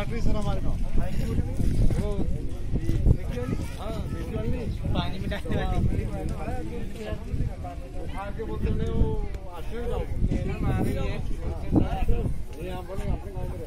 battery sir हमारे वो पानी में डालने वाली उठा के बोलते नहीं वो आठवें जाओ यहाँ बनेगा